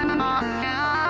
Oh my god!